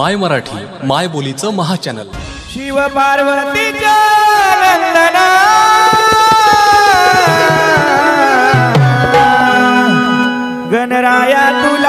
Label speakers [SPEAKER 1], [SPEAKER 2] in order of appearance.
[SPEAKER 1] माय मराठी माय बोलीचं महाचॅनल
[SPEAKER 2] शिव पार्वतीच्या नंदना. गणराया तुला